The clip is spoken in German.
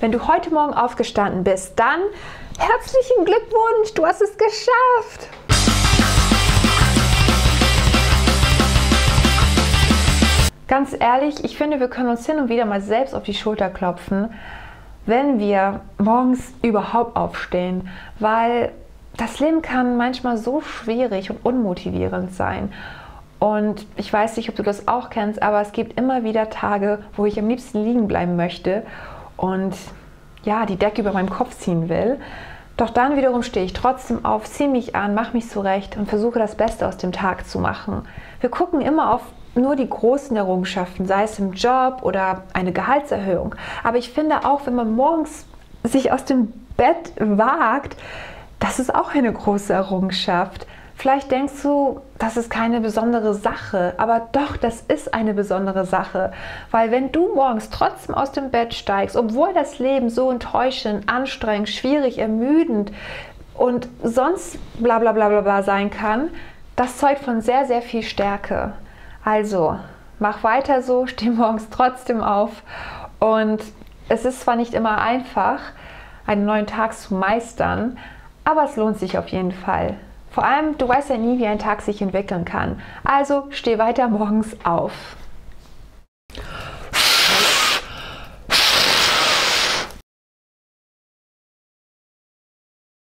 Wenn du heute Morgen aufgestanden bist, dann herzlichen Glückwunsch, du hast es geschafft. Ganz ehrlich, ich finde, wir können uns hin und wieder mal selbst auf die Schulter klopfen, wenn wir morgens überhaupt aufstehen, weil das Leben kann manchmal so schwierig und unmotivierend sein. Und ich weiß nicht, ob du das auch kennst, aber es gibt immer wieder Tage, wo ich am liebsten liegen bleiben möchte und ja, die Decke über meinem Kopf ziehen will. Doch dann wiederum stehe ich trotzdem auf, ziehe mich an, mache mich zurecht und versuche das Beste aus dem Tag zu machen. Wir gucken immer auf nur die großen Errungenschaften, sei es im Job oder eine Gehaltserhöhung. Aber ich finde auch, wenn man morgens sich aus dem Bett wagt, das ist auch eine große Errungenschaft. Vielleicht denkst du, das ist keine besondere Sache, aber doch, das ist eine besondere Sache. Weil wenn du morgens trotzdem aus dem Bett steigst, obwohl das Leben so enttäuschend, anstrengend, schwierig, ermüdend und sonst bla bla bla bla, bla sein kann, das zeugt von sehr, sehr viel Stärke. Also, mach weiter so, steh morgens trotzdem auf und es ist zwar nicht immer einfach, einen neuen Tag zu meistern, aber es lohnt sich auf jeden Fall. Vor allem, du weißt ja nie, wie ein Tag sich entwickeln kann. Also steh weiter morgens auf.